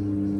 you